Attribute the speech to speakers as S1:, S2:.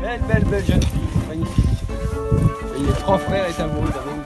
S1: Belle, belle, belle jeune fille, magnifique. Et les trois frères est amoureux d'un